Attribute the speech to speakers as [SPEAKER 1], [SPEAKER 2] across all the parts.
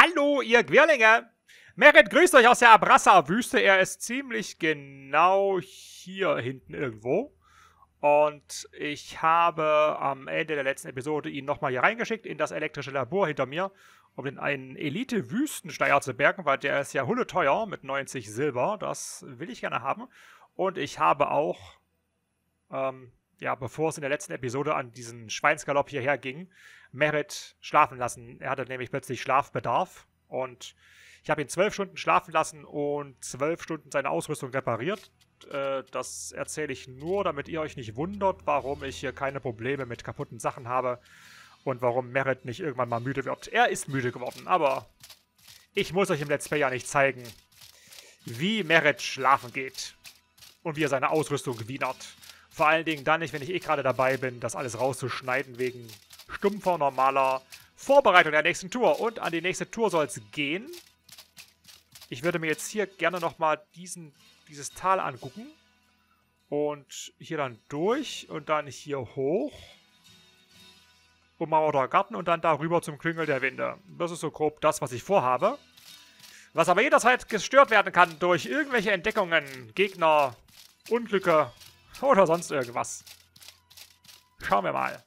[SPEAKER 1] Hallo, ihr Quirlinge! Merit grüßt euch aus der Abrassa-Wüste. Er ist ziemlich genau hier hinten irgendwo. Und ich habe am Ende der letzten Episode ihn nochmal hier reingeschickt in das elektrische Labor hinter mir, um den einen Elite-Wüstensteier zu bergen, weil der ist ja hulle teuer mit 90 Silber. Das will ich gerne haben. Und ich habe auch, ähm, ja, bevor es in der letzten Episode an diesen Schweinsgalopp hierher ging, Merit schlafen lassen. Er hatte nämlich plötzlich Schlafbedarf und ich habe ihn zwölf Stunden schlafen lassen und zwölf Stunden seine Ausrüstung repariert. Äh, das erzähle ich nur, damit ihr euch nicht wundert, warum ich hier keine Probleme mit kaputten Sachen habe und warum Merit nicht irgendwann mal müde wird. Er ist müde geworden, aber ich muss euch im Let's Play ja nicht zeigen, wie Merit schlafen geht und wie er seine Ausrüstung wienert. Vor allen Dingen dann nicht, wenn ich eh gerade dabei bin, das alles rauszuschneiden wegen stumpfer, normaler Vorbereitung der nächsten Tour. Und an die nächste Tour soll es gehen. Ich würde mir jetzt hier gerne nochmal dieses Tal angucken. Und hier dann durch und dann hier hoch. Ummauerter Garten und dann darüber zum Klüngel der Winde. Das ist so grob das, was ich vorhabe. Was aber jederzeit gestört werden kann durch irgendwelche Entdeckungen, Gegner, Unglücke oder sonst irgendwas. Schauen wir mal.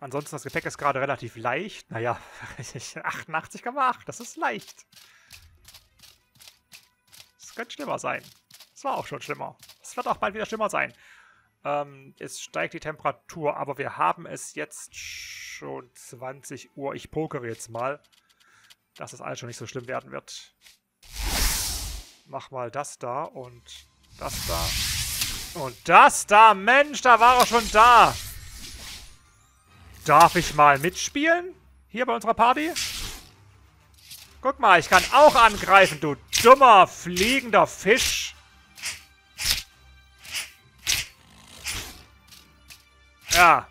[SPEAKER 1] Ansonsten, das Gepäck ist gerade relativ leicht. Naja, 88,8, das ist leicht. Das könnte schlimmer sein. Das war auch schon schlimmer. Es wird auch bald wieder schlimmer sein. Ähm, es steigt die Temperatur, aber wir haben es jetzt schon 20 Uhr. Ich pokere jetzt mal, dass es alles schon nicht so schlimm werden wird. Mach mal das da und das da. Und das da, Mensch, da war er schon da. Darf ich mal mitspielen? Hier bei unserer Party? Guck mal, ich kann auch angreifen, du dummer, fliegender Fisch. Ja.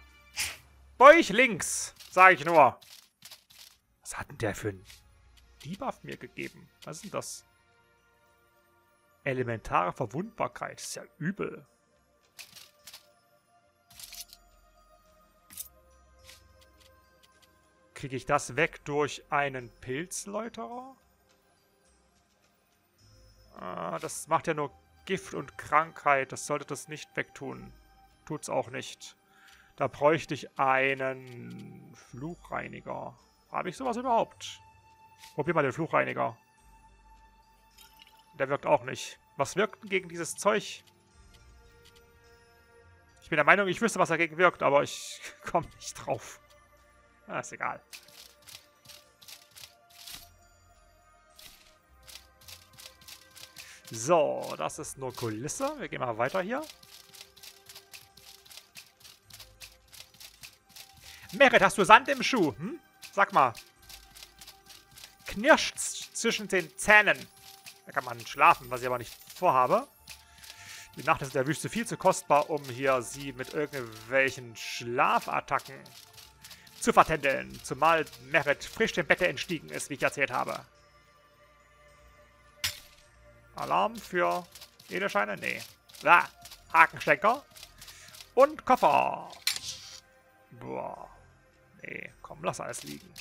[SPEAKER 1] Beuch links, sage ich nur. Was hat denn der für ein Debuff mir gegeben? Was ist denn das? Elementare Verwundbarkeit. Ist ja übel. Kriege ich das weg durch einen Pilzläuterer? Ah, das macht ja nur Gift und Krankheit. Das sollte das nicht wegtun. Tut's auch nicht. Da bräuchte ich einen Fluchreiniger. Habe ich sowas überhaupt? Probier mal den Fluchreiniger. Der wirkt auch nicht. Was wirkt denn gegen dieses Zeug? Ich bin der Meinung, ich wüsste, was dagegen wirkt, aber ich komme nicht drauf. Ah, ist egal. So, das ist nur Kulisse. Wir gehen mal weiter hier. Merit, hast du Sand im Schuh? Hm? Sag mal. Knirscht zwischen den Zähnen. Da kann man schlafen, was ich aber nicht vorhabe. Die Nacht ist in der Wüste viel zu kostbar, um hier sie mit irgendwelchen Schlafattacken zu vertändeln, zumal Merit frisch dem Bette entstiegen ist, wie ich erzählt habe. Alarm für Edelscheine? Nee. Ah, Hakenschlenker. Und Koffer. Boah. Nee, komm, lass alles liegen.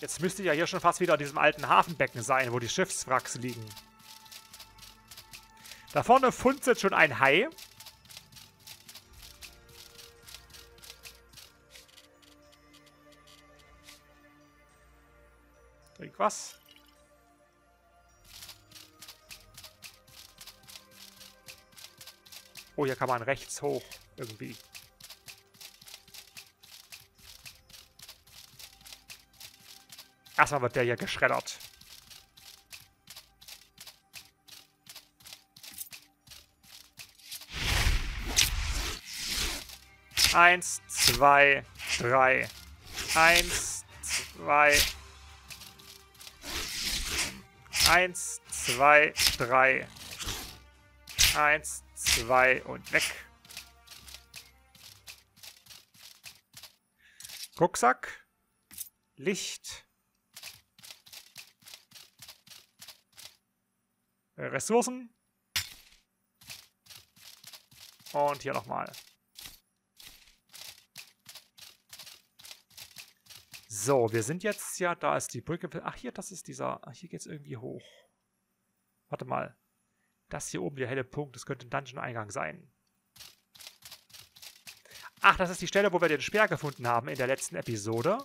[SPEAKER 1] Jetzt müsste ja hier schon fast wieder in diesem alten Hafenbecken sein, wo die Schiffswracks liegen. Da vorne funzelt schon ein Hai. Trink was. Oh, hier kann man rechts hoch irgendwie. Erstmal wird der hier geschreddert. Eins, zwei, drei. Eins, zwei. Eins, zwei, drei. Eins, zwei und weg. Rucksack. Licht. Ressourcen. Und hier nochmal. So, wir sind jetzt ja, da ist die Brücke. Ach, hier, das ist dieser. Ach, hier geht es irgendwie hoch. Warte mal. Das hier oben, der helle Punkt, das könnte ein Dungeon-Eingang sein. Ach, das ist die Stelle, wo wir den Speer gefunden haben in der letzten Episode.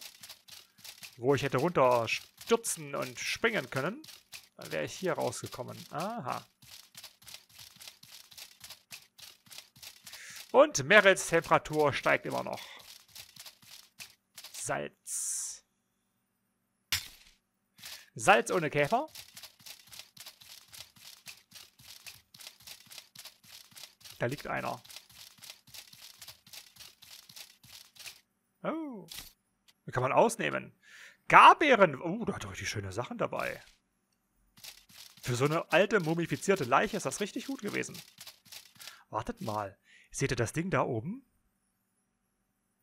[SPEAKER 1] Wo ich hätte runterstürzen und springen können. Wäre ich hier rausgekommen. Aha. Und Merrills Temperatur steigt immer noch. Salz. Salz ohne Käfer. Da liegt einer. Oh. Kann man ausnehmen. Garbeeren. Oh, da hat er richtig schöne Sachen dabei. Für so eine alte, mumifizierte Leiche ist das richtig gut gewesen. Wartet mal. Seht ihr das Ding da oben?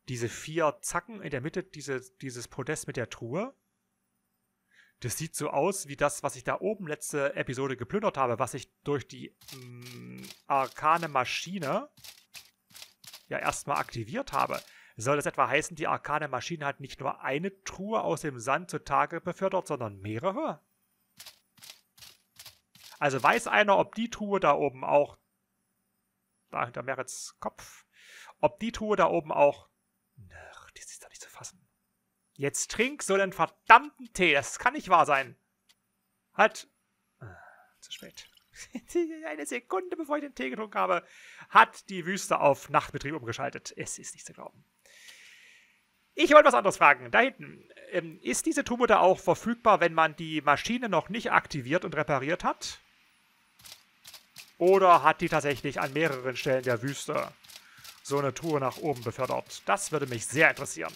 [SPEAKER 1] Diese vier Zacken in der Mitte, diese, dieses Podest mit der Truhe. Das sieht so aus wie das, was ich da oben letzte Episode geplündert habe, was ich durch die mh, mm, arkane Maschine ja erstmal aktiviert habe. Soll das etwa heißen, die arkane Maschine hat nicht nur eine Truhe aus dem Sand zutage befördert, sondern mehrere? Also weiß einer, ob die Truhe da oben auch, da hinter Merits Kopf, ob die Truhe da oben auch, ach, das ist doch nicht zu fassen. Jetzt trink so einen verdammten Tee, das kann nicht wahr sein. Halt, ah, zu spät. Eine Sekunde bevor ich den Tee getrunken habe, hat die Wüste auf Nachtbetrieb umgeschaltet. Es ist nicht zu glauben. Ich wollte was anderes fragen. Da hinten. Ähm, ist diese Tumuta auch verfügbar, wenn man die Maschine noch nicht aktiviert und repariert hat? Oder hat die tatsächlich an mehreren Stellen der Wüste so eine Truhe nach oben befördert? Das würde mich sehr interessieren.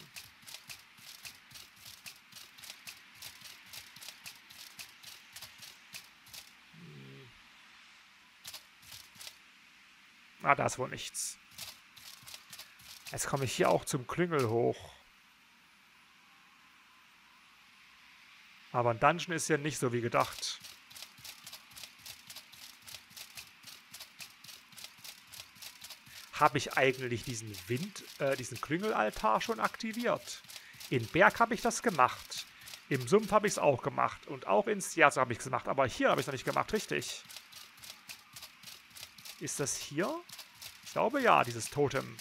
[SPEAKER 1] Hm. Ah, da ist wohl nichts. Jetzt komme ich hier auch zum Klüngel hoch. Aber ein Dungeon ist ja nicht so wie gedacht. Habe ich eigentlich diesen Wind, äh, diesen Klüngelaltar schon aktiviert? In Berg habe ich das gemacht. Im Sumpf habe ich es auch gemacht. Und auch in Siazo habe ich es gemacht. Aber hier habe ich es noch nicht gemacht, richtig. Ist das hier? Ich glaube ja, dieses Totem.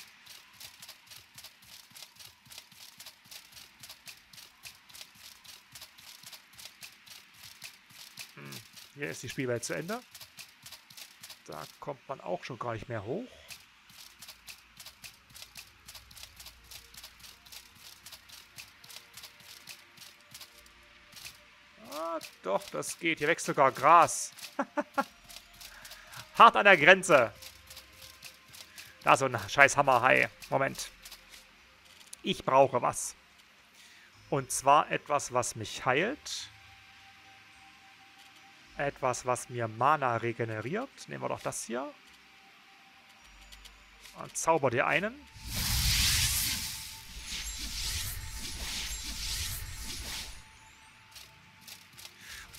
[SPEAKER 1] Hier ist die Spielwelt zu Ende. Da kommt man auch schon gar nicht mehr hoch. Ah, doch, das geht. Hier wächst sogar Gras. Hart an der Grenze. Da so ein scheiß Hammerhai. Moment. Ich brauche was. Und zwar etwas, was mich heilt. Etwas, was mir Mana regeneriert. Nehmen wir doch das hier. Und zauber dir einen.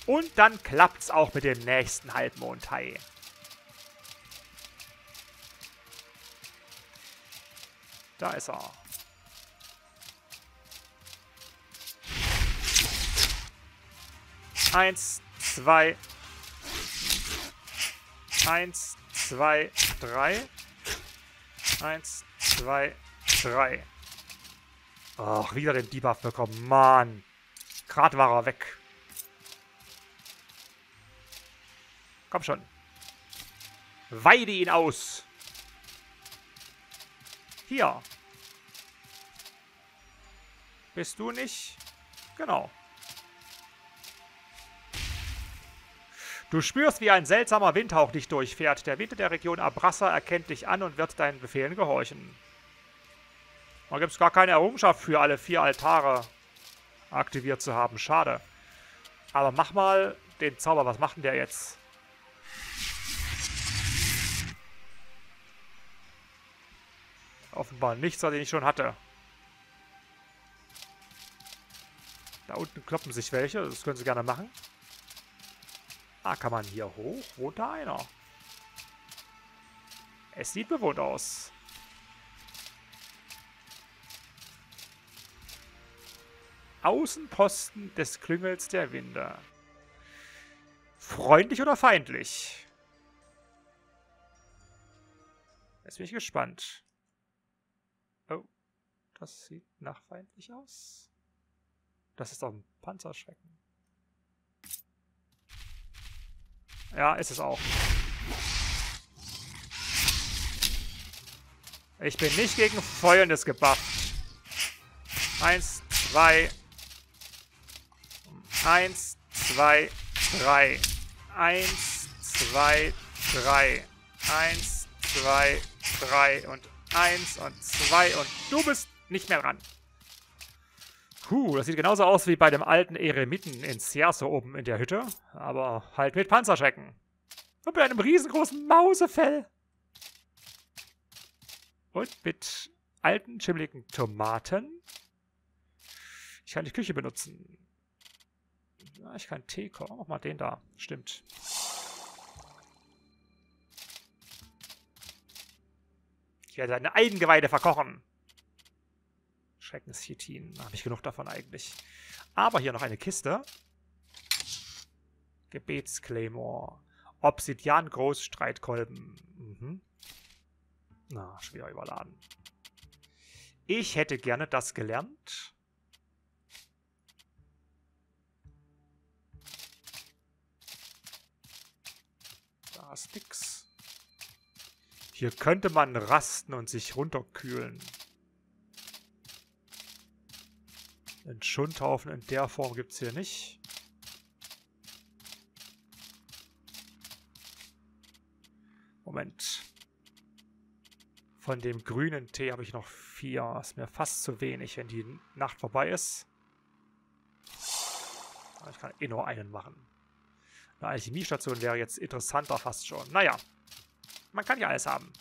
[SPEAKER 1] Und dann klappt's auch mit dem nächsten Halbmondhai. Da ist er. Eins, zwei, Eins, zwei, drei. Eins, zwei, drei. Ach, wieder den Debuff bekommen. Mann. Gerade war er weg. Komm schon. Weide ihn aus. Hier. Bist du nicht? Genau. Du spürst, wie ein seltsamer Windhauch dich durchfährt. Der Wind der Region Abrassa erkennt dich an und wird deinen Befehlen gehorchen. Da gibt es gar keine Errungenschaft für, alle vier Altare aktiviert zu haben. Schade. Aber mach mal den Zauber. Was macht denn der jetzt? Offenbar nichts, was ich schon hatte. Da unten kloppen sich welche. Das können sie gerne machen. Ah, kann man hier hoch? Wohnt da einer? Es sieht bewohnt aus. Außenposten des Klüngels der Winde. Freundlich oder feindlich? Jetzt bin ich gespannt. Das sieht nach feindlich aus. Das ist doch ein Panzerschrecken. Ja, ist es auch. Ich bin nicht gegen Feuerndes gebufft. Eins, zwei. Eins, zwei, drei. Eins, zwei, drei. Eins, zwei, drei. Und eins und zwei. Und du bist nicht mehr dran. Puh, das sieht genauso aus wie bei dem alten Eremiten in Sierso oben in der Hütte. Aber halt mit Panzerschrecken. Und mit einem riesengroßen Mausefell. Und mit alten, schimmeligen Tomaten. Ich kann die Küche benutzen. Ja, ich kann Tee kochen. Mach mal den da. Stimmt. Ich werde seine Eigengeweide verkochen. Schreckenschitin. Habe ich genug davon eigentlich. Aber hier noch eine Kiste. Gebetsclaymore. Obsidian Großstreitkolben. Mhm. Na, schwer überladen. Ich hätte gerne das gelernt. Da ist nix. Hier könnte man rasten und sich runterkühlen. Einen Schundhaufen in der Form gibt es hier nicht. Moment. Von dem grünen Tee habe ich noch vier. Ist mir fast zu wenig, wenn die Nacht vorbei ist. Ich kann eh nur einen machen. Eine Alchemiestation wäre jetzt interessanter fast schon. Naja, man kann ja alles haben.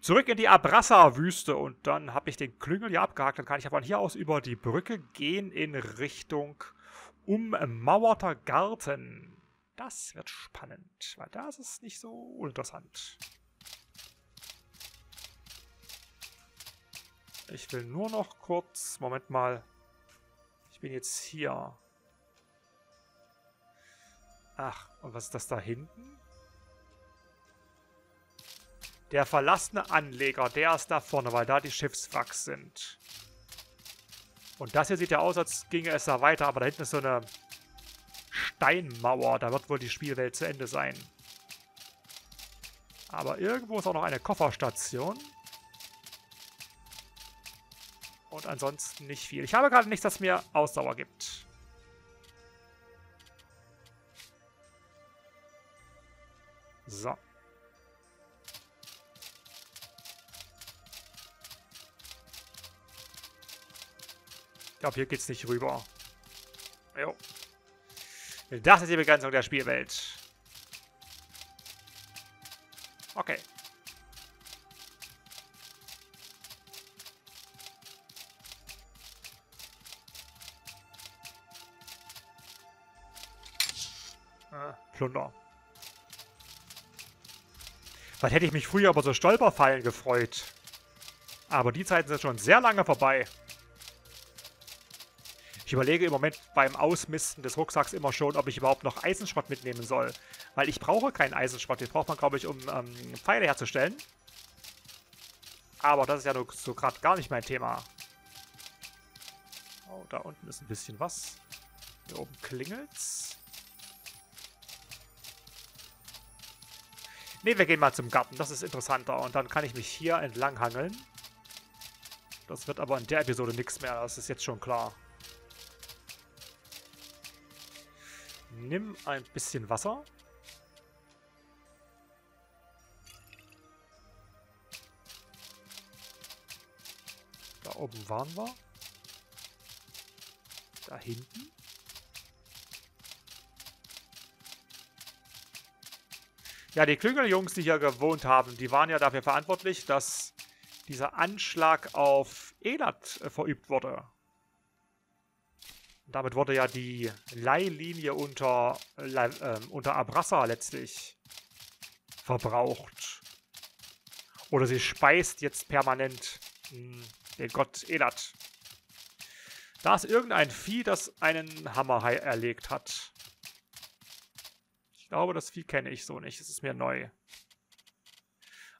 [SPEAKER 1] Zurück in die Abrassa-Wüste und dann habe ich den Klüngel hier abgehakt. Dann kann ich von hier aus über die Brücke gehen in Richtung ummauerter Garten. Das wird spannend, weil das ist nicht so uninteressant. Ich will nur noch kurz... Moment mal. Ich bin jetzt hier. Ach, und was ist das da hinten? Der verlassene Anleger, der ist da vorne, weil da die Schiffswracks sind. Und das hier sieht ja aus, als ginge es da weiter, aber da hinten ist so eine Steinmauer. Da wird wohl die Spielwelt zu Ende sein. Aber irgendwo ist auch noch eine Kofferstation. Und ansonsten nicht viel. Ich habe gerade nichts, das mir Ausdauer gibt. Ich glaube, hier geht's nicht rüber. Jo. Das ist die Begrenzung der Spielwelt. Okay. Äh, Plunder. Was hätte ich mich früher über so Stolperfallen gefreut. Aber die Zeiten sind schon sehr lange vorbei. Ich überlege im Moment beim Ausmisten des Rucksacks immer schon, ob ich überhaupt noch Eisenschrott mitnehmen soll. Weil ich brauche keinen Eisenschrott. Den braucht man, glaube ich, um ähm, Pfeile herzustellen. Aber das ist ja nur so gerade gar nicht mein Thema. Oh, da unten ist ein bisschen was. Hier oben klingelt's. Ne, wir gehen mal zum Garten. Das ist interessanter. Und dann kann ich mich hier entlang hangeln. Das wird aber in der Episode nichts mehr. Das ist jetzt schon klar. Nimm ein bisschen Wasser. Da oben waren wir. Da hinten. Ja, die Klüngeljungs, die hier gewohnt haben, die waren ja dafür verantwortlich, dass dieser Anschlag auf Elat äh, verübt wurde. Damit wurde ja die Leihlinie unter, äh, unter Abrassa letztlich verbraucht. Oder sie speist jetzt permanent mh, hm, den Gott Elat. Da ist irgendein Vieh, das einen Hammerhai erlegt hat. Ich glaube, das Vieh kenne ich so nicht. Es ist mir neu.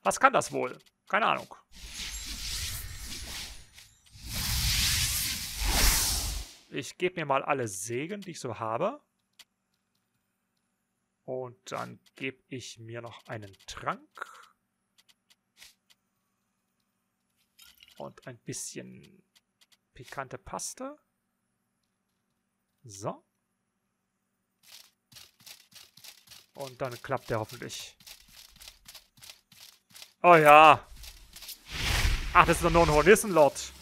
[SPEAKER 1] Was kann das wohl? Keine Ahnung. Ich gebe mir mal alle Segen, die ich so habe. Und dann gebe ich mir noch einen Trank. Und ein bisschen pikante Paste. So. Und dann klappt der hoffentlich. Oh ja. Ach, das ist doch nur ein Hornissenlord.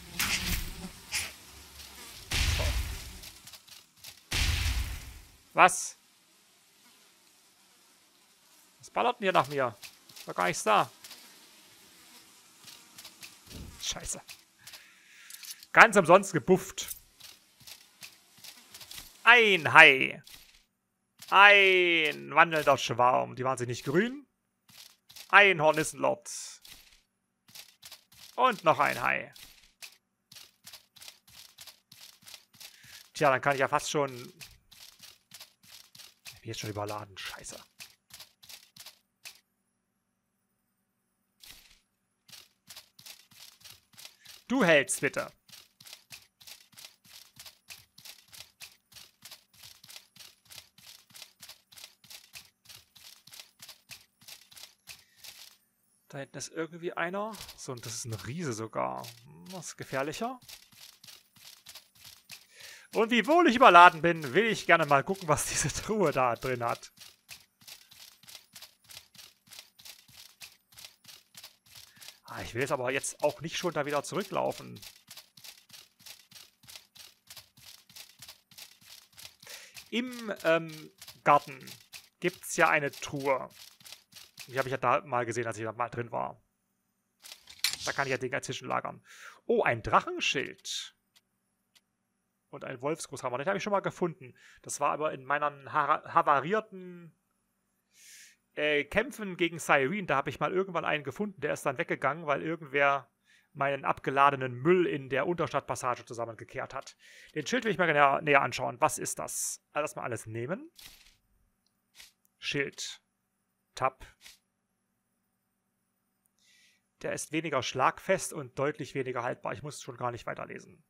[SPEAKER 1] Was? Was ballert denn hier nach mir? Doch gar nichts da. Scheiße. Ganz umsonst gebufft. Ein Hai. Ein wandelnder Schwarm. Die waren sie nicht grün. Ein Hornissenlord. Und noch ein Hai. Tja, dann kann ich ja fast schon jetzt schon überladen. Scheiße. Du hältst bitte. Da hinten ist irgendwie einer. So, und das ist ein Riese sogar. Das ist gefährlicher. Und wiewohl ich überladen bin, will ich gerne mal gucken, was diese Truhe da drin hat. Ah, ich will jetzt aber jetzt auch nicht schon da wieder zurücklaufen. Im ähm, Garten gibt es ja eine Truhe. Die habe ich ja da mal gesehen, als ich da mal drin war. Da kann ich ja Dinge zwischenlagern. Oh, ein Drachenschild und ein Wolfsgroßhammer. Den habe ich schon mal gefunden. Das war aber in meinen havarierten äh, Kämpfen gegen Cyrene. Da habe ich mal irgendwann einen gefunden. Der ist dann weggegangen, weil irgendwer meinen abgeladenen Müll in der Unterstadtpassage zusammengekehrt hat. Den Schild will ich mir näher, näher anschauen. Was ist das? Also mal alles nehmen. Schild. Tab. Der ist weniger schlagfest und deutlich weniger haltbar. Ich muss schon gar nicht weiterlesen.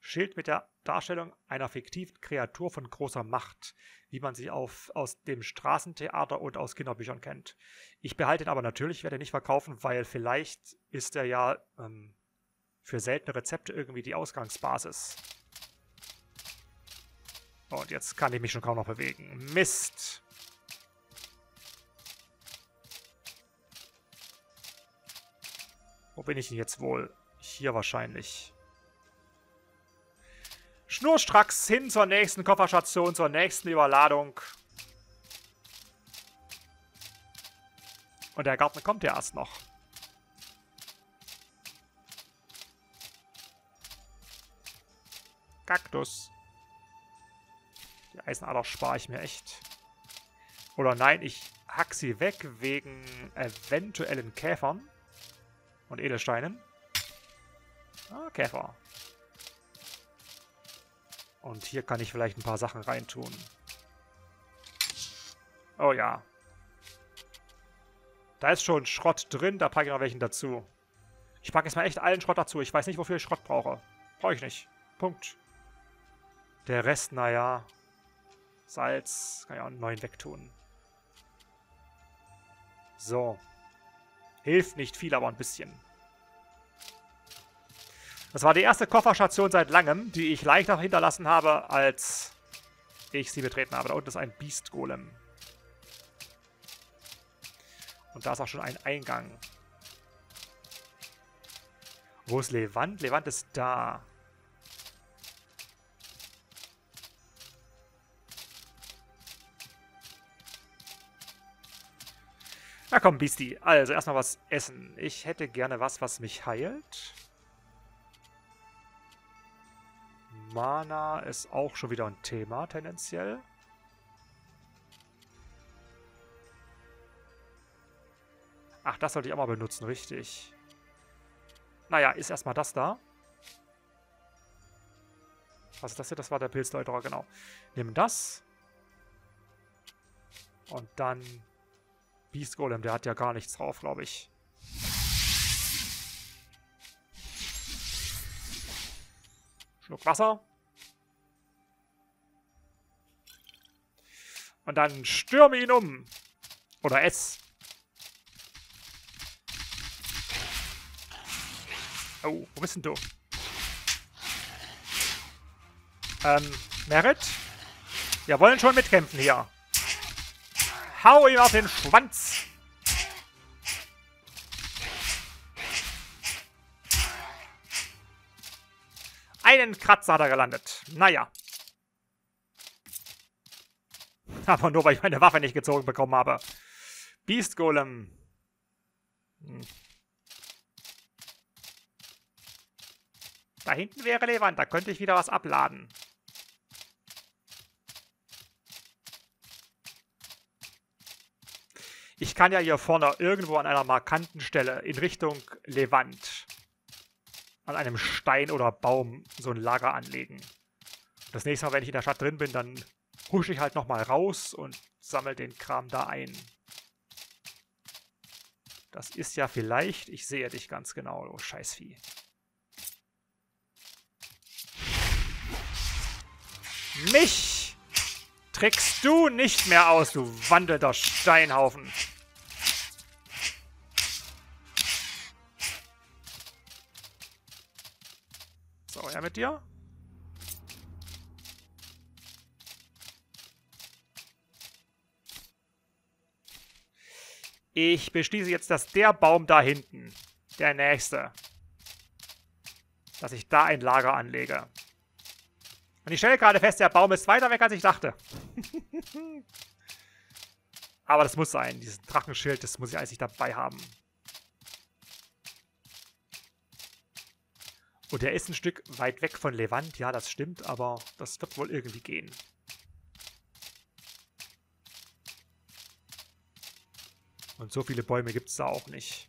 [SPEAKER 1] Schild mit der Darstellung einer fiktiven Kreatur von großer Macht, wie man sie auf, aus dem Straßentheater und aus Kinderbüchern kennt. Ich behalte ihn aber natürlich, werde ihn nicht verkaufen, weil vielleicht ist er ja ähm, für seltene Rezepte irgendwie die Ausgangsbasis. Und jetzt kann ich mich schon kaum noch bewegen. Mist! Wo bin ich denn jetzt wohl? Hier wahrscheinlich. Schnurstracks hin zur nächsten Kofferstation, zur nächsten Überladung. Und der Garten kommt ja erst noch. Kaktus. Die Eisenader spare ich mir echt. Oder nein, ich hack sie weg wegen eventuellen Käfern und Edelsteinen. Ah, Käfer. Und hier kann ich vielleicht ein paar Sachen reintun. Oh ja. Da ist schon Schrott drin, da packe ich noch welchen dazu. Ich packe jetzt mal echt allen Schrott dazu. Ich weiß nicht, wofür ich Schrott brauche. Brauche ich nicht. Punkt. Der Rest, naja. Salz. Kann ich auch einen neuen wegtun. So. Hilft nicht viel, aber ein bisschen. Das war die erste Kofferstation seit langem, die ich leichter hinterlassen habe, als ich sie betreten habe. Da unten ist ein Beast-Golem. Und da ist auch schon ein Eingang. Wo ist Levant? Levant ist da. Na komm, Beastie. Also, erstmal was essen. Ich hätte gerne was, was mich heilt. Mana ist auch schon wieder ein Thema, tendenziell. Ach, das sollte ich auch mal benutzen, richtig. Naja, ist erstmal das da. Was ist das hier? Das war der Pilzläuterer, genau. Nehmen das. Und dann Beast Golem, der hat ja gar nichts drauf, glaube ich. Schluck Wasser. Und dann stürme ihn um. Oder es. Oh, wo bist denn du? Ähm, Merit? Wir wollen schon mitkämpfen hier. Hau ihm auf den Schwanz. Einen Kratzer hat er gelandet. Naja. Aber nur, weil ich meine Waffe nicht gezogen bekommen habe. Beast Golem. Hm. Da hinten wäre Levant, da könnte ich wieder was abladen. Ich kann ja hier vorne irgendwo an einer markanten Stelle in Richtung Levant an einem Stein oder Baum so ein Lager anlegen. Das nächste Mal, wenn ich in der Stadt drin bin, dann husche ich halt nochmal raus und sammle den Kram da ein. Das ist ja vielleicht, ich sehe dich ganz genau, du Scheißvieh. Mich trickst du nicht mehr aus, du wandelnder Steinhaufen. Ja mit dir. Ich beschließe jetzt, dass der Baum da hinten, der nächste, dass ich da ein Lager anlege. Und ich stelle gerade fest, der Baum ist weiter weg, als ich dachte. Aber das muss sein. Dieses Drachenschild, das muss ich eigentlich dabei haben. Und er ist ein Stück weit weg von Levant, ja, das stimmt, aber das wird wohl irgendwie gehen. Und so viele Bäume gibt es da auch nicht.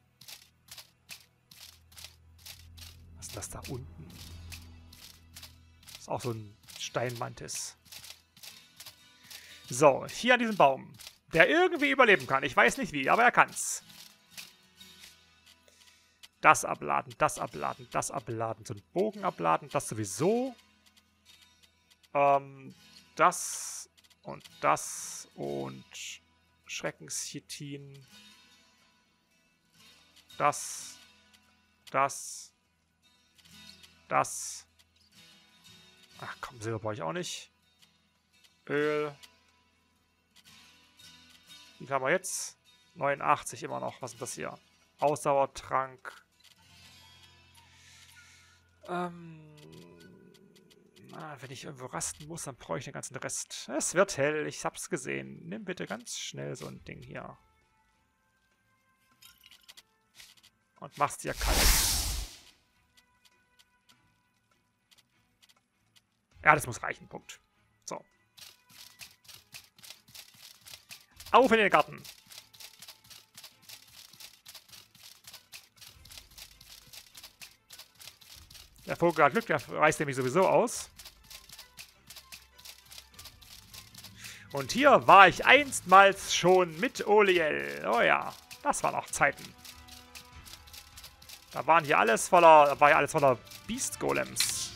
[SPEAKER 1] Was ist das da unten? Das ist auch so ein Steinmantis. So, hier an diesem Baum. Der irgendwie überleben kann. Ich weiß nicht wie, aber er kann's. Das abladen, das abladen, das abladen. So ein Bogen abladen, das sowieso. Ähm, das und das und Schreckenschitin. Das, das, das. Ach komm, Silber brauche ich auch nicht. Öl. Wie haben wir jetzt? 89 immer noch. Was ist das hier? Ausdauertrank. Ähm, na, wenn ich irgendwo rasten muss, dann brauche ich den ganzen Rest. Es wird hell, ich hab's gesehen. Nimm bitte ganz schnell so ein Ding hier. Und mach's dir kalt. Ja, das muss reichen, Punkt. So. Auf in den Garten. Der Vogel hat Glück, der reißt nämlich sowieso aus. Und hier war ich einstmals schon mit Oliel. Oh ja, das waren auch Zeiten. Da waren hier alles voller, war ja alles voller Beast-Golems.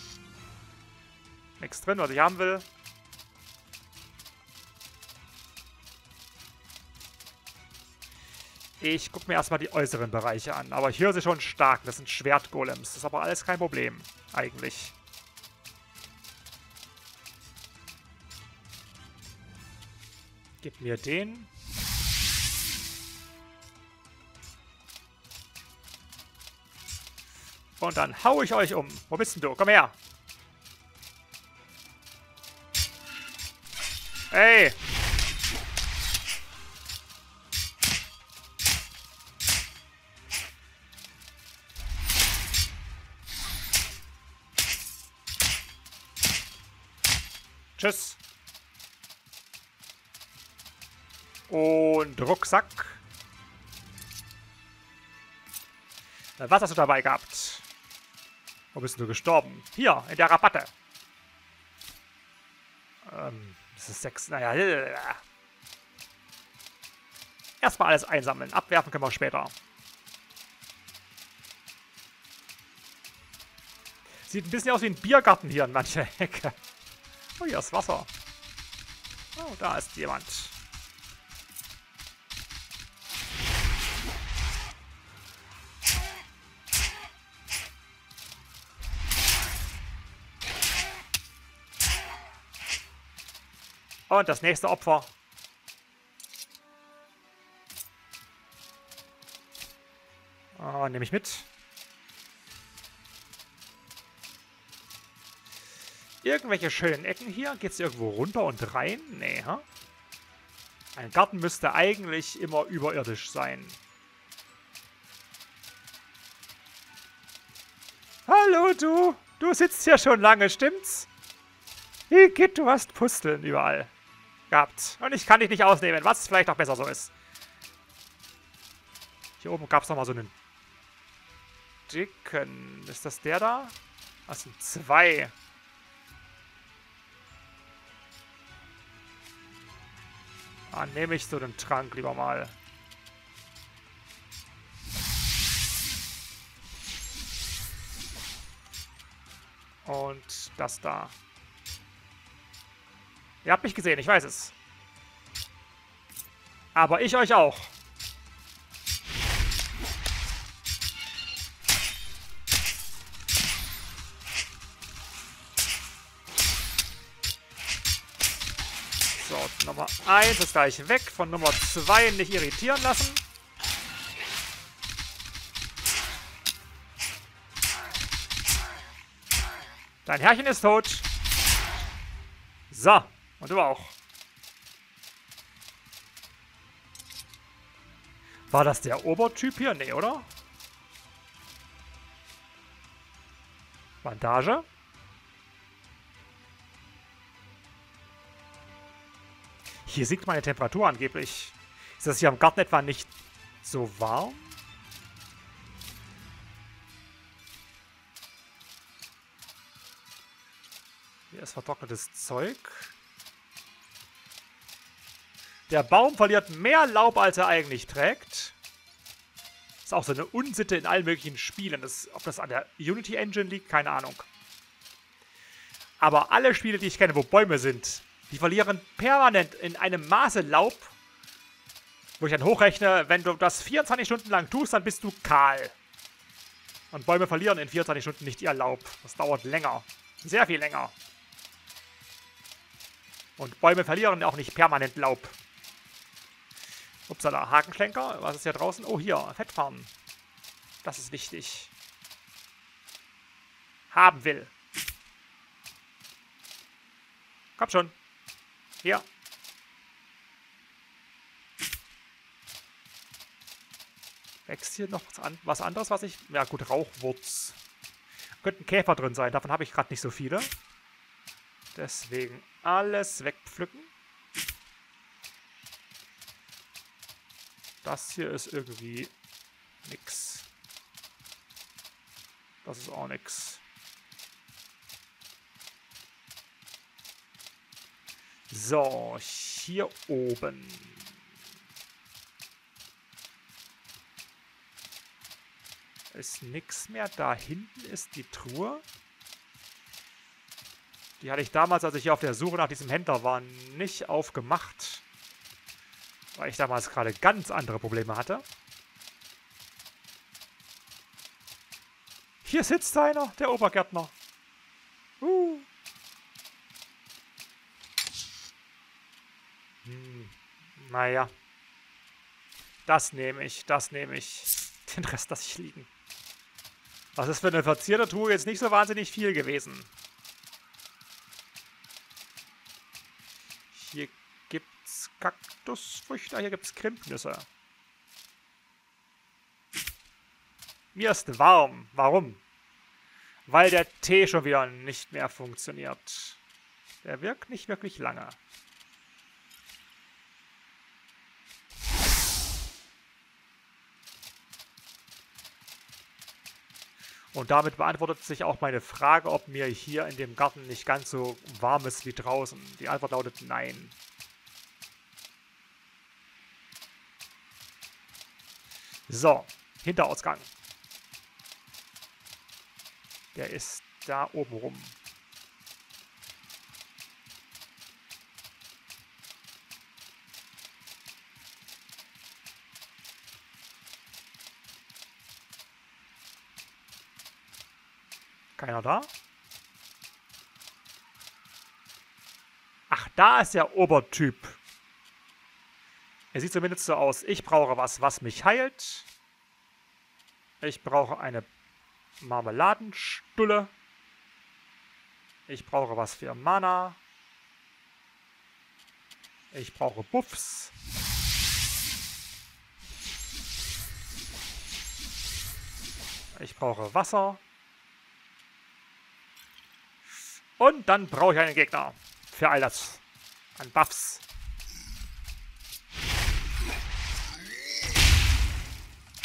[SPEAKER 1] Nichts drin, was ich haben will. Ich gucke mir erstmal die äußeren Bereiche an. Aber hier ist sie schon stark. Das sind Schwertgolems. Das ist aber alles kein Problem. Eigentlich. Gib mir den. Und dann hau ich euch um. Wo bist denn du? Komm her. Hey. Tschüss. Und Rucksack. Was hast du dabei gehabt? Wo bist du gestorben? Hier, in der Rabatte. Ähm, das ist sechs. Naja. Äh. Erstmal alles einsammeln. Abwerfen können wir später. Sieht ein bisschen aus wie ein Biergarten hier in mancher Ecke. Oh, hier ist Wasser. Oh, da ist jemand. Und das nächste Opfer. Oh, nehme ich mit. Irgendwelche schönen Ecken hier? Geht es irgendwo runter und rein? Nee, ha? Ein Garten müsste eigentlich immer überirdisch sein. Hallo, du! Du sitzt hier schon lange, stimmt's? Wie geht, du hast Pusteln überall gehabt. Und ich kann dich nicht ausnehmen, was vielleicht auch besser so ist. Hier oben gab es nochmal so einen dicken. Ist das der da? Das sind zwei. Ah, nehme ich so den Trank lieber mal. Und das da. Ihr habt mich gesehen, ich weiß es. Aber ich euch auch. 1 ist gleich weg. Von Nummer 2 nicht irritieren lassen. Dein Herrchen ist tot. So. Und du auch. War das der Obertyp hier? Nee, oder? Bandage? Hier sinkt meine Temperatur angeblich. Ist das hier am Garten etwa nicht so warm? Hier ist vertrocknetes Zeug. Der Baum verliert mehr Laub, als er eigentlich trägt. Ist auch so eine Unsitte in allen möglichen Spielen. Das, ob das an der Unity Engine liegt, keine Ahnung. Aber alle Spiele, die ich kenne, wo Bäume sind, die verlieren permanent in einem Maße Laub, wo ich dann hochrechne, wenn du das 24 Stunden lang tust, dann bist du kahl. Und Bäume verlieren in 24 Stunden nicht ihr Laub. Das dauert länger. Sehr viel länger. Und Bäume verlieren auch nicht permanent Laub. Upsala, Hakenschlenker. Was ist hier draußen? Oh, hier, Fettfarmen. Das ist wichtig. Haben will. Komm schon. Hier. Wächst hier noch was anderes, was ich... Ja gut, Rauchwurz. Könnten Käfer drin sein. Davon habe ich gerade nicht so viele. Deswegen alles wegpflücken. Das hier ist irgendwie nix. Das ist auch nix. So, hier oben. Ist nichts mehr. Da hinten ist die Truhe. Die hatte ich damals, als ich hier auf der Suche nach diesem Händler war, nicht aufgemacht. Weil ich damals gerade ganz andere Probleme hatte. Hier sitzt einer, der Obergärtner. Uh. Hm, naja. Das nehme ich, das nehme ich. Den Rest lasse ich liegen. Was ist für eine verzierte Truhe jetzt nicht so wahnsinnig viel gewesen. Hier gibt's Kaktusfrüchte. Hier gibt's Krimpnüsse. Mir ist warm. Warum? Weil der Tee schon wieder nicht mehr funktioniert. Der wirkt nicht wirklich lange. Und damit beantwortet sich auch meine Frage, ob mir hier in dem Garten nicht ganz so warm ist wie draußen. Die Antwort lautet nein. So, Hinterausgang. Der ist da oben rum. Keiner da? Ach, da ist der Obertyp. Er sieht zumindest so aus. Ich brauche was, was mich heilt. Ich brauche eine Marmeladenstulle. Ich brauche was für Mana. Ich brauche Buffs. Ich brauche Wasser. Und dann brauche ich einen Gegner. Für all das. An Buffs.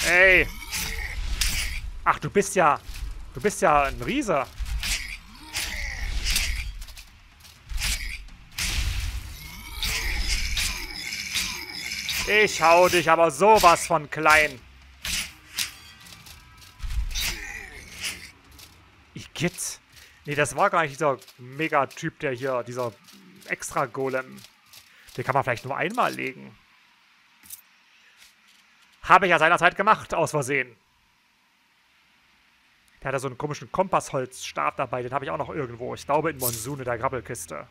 [SPEAKER 1] Ey. Ach, du bist ja... Du bist ja ein Riese. Ich hau dich aber sowas von klein. Ich geht. Nee, das war gar nicht dieser Megatyp, der hier, dieser Extra-Golem. Den kann man vielleicht nur einmal legen. Habe ich ja seinerzeit gemacht, aus Versehen. Der hat ja so einen komischen Kompassholzstab dabei, den habe ich auch noch irgendwo. Ich glaube in Monsune, der Grabbelkiste.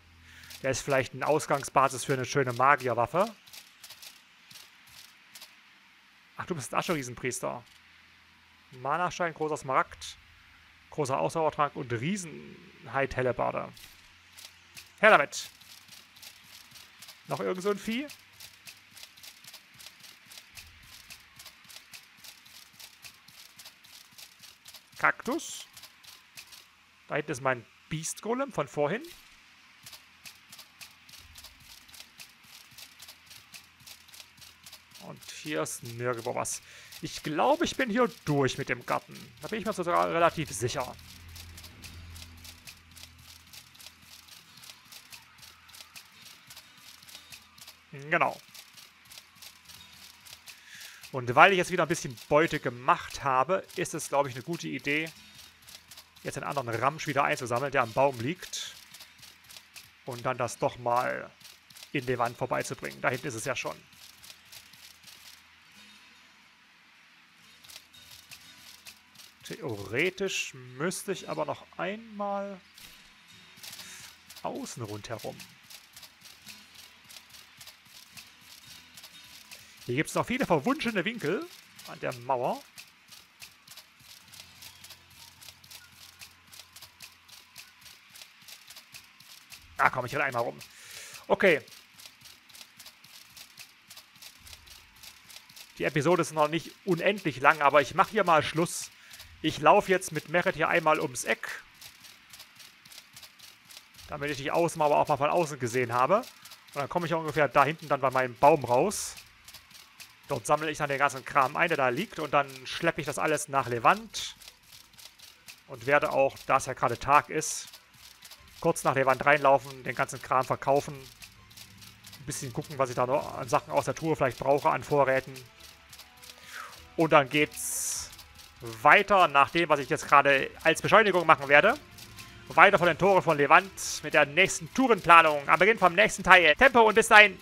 [SPEAKER 1] Der ist vielleicht eine Ausgangsbasis für eine schöne Magierwaffe. Ach, du bist ein Ascheriesenpriester. Mana-Stein, großer Smaragd großer Ausdauertrank und Riesenheit-Hellebarde. Her damit! Noch irgend so ein Vieh? Kaktus. Da hinten ist mein Beast-Golem von vorhin. Und hier ist nirgendwo was. Ich glaube, ich bin hier durch mit dem Garten. Da bin ich mir sogar relativ sicher. Genau. Und weil ich jetzt wieder ein bisschen Beute gemacht habe, ist es, glaube ich, eine gute Idee, jetzt einen anderen Ramsch wieder einzusammeln, der am Baum liegt. Und dann das doch mal in die Wand vorbeizubringen. Da hinten ist es ja schon. Theoretisch müsste ich aber noch einmal außen rundherum. Hier gibt es noch viele verwunschene Winkel an der Mauer. Ah, komm, ich will einmal rum. Okay. Die Episode ist noch nicht unendlich lang, aber ich mache hier mal Schluss. Ich laufe jetzt mit Merit hier einmal ums Eck. Damit ich die Außenmauer auch mal von außen gesehen habe. Und dann komme ich ungefähr da hinten dann bei meinem Baum raus. Dort sammle ich dann den ganzen Kram ein, der da liegt. Und dann schleppe ich das alles nach Levant. Und werde auch, da es ja gerade Tag ist, kurz nach Levant reinlaufen, den ganzen Kram verkaufen. Ein bisschen gucken, was ich da noch an Sachen aus der Truhe vielleicht brauche, an Vorräten. Und dann geht's weiter nach dem, was ich jetzt gerade als Beschleunigung machen werde. Weiter von den Toren von Levant mit der nächsten Tourenplanung am Beginn vom nächsten Teil. Tempo und bis dahin.